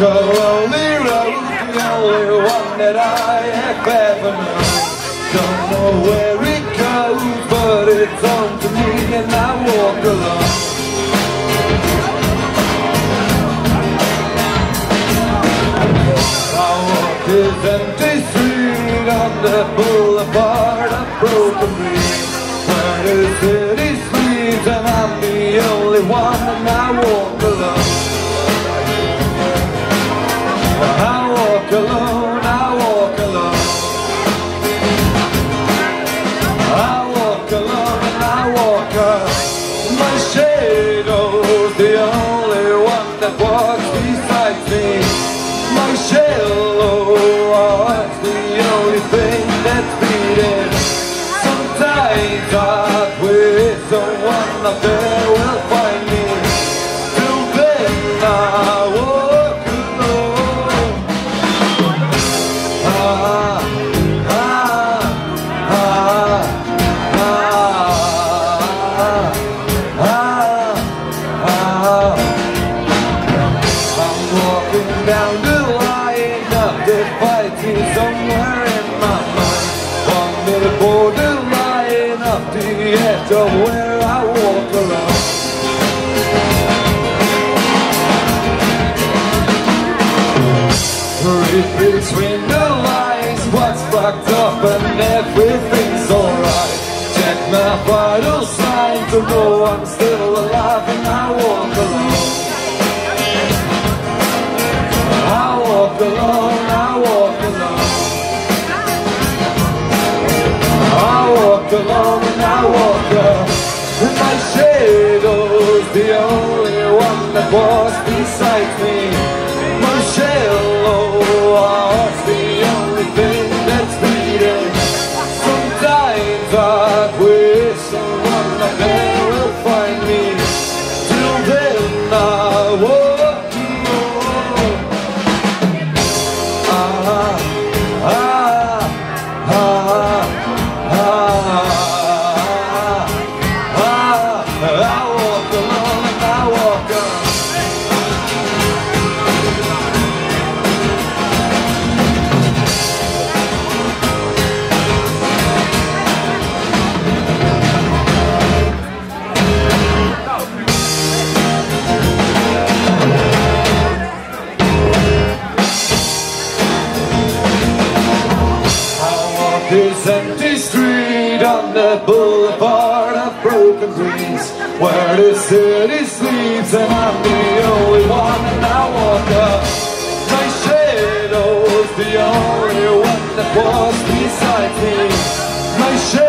walk a lonely road, the only one that I have ever known. Don't know where it goes, but it's on to me, and I walk alone. I walk this empty street on the boulevard of broken dreams, where the city sleeps, and I'm the only one, and I walk me. My shadow's the only thing that's beating. Sometimes I wish someone up there will find the edge of where I walk alone. Read between the lines, what's fucked up and everything's alright. Check my vital signs to know I'm still alive and I walk alone. I walk alone, I walk my shadow's the only one that walks beside me. My shadow's this empty street on the boulevard of broken dreams Where the city sleeps and I'm the only one and I walk up My shadow's the only one that walks beside me. My shadow's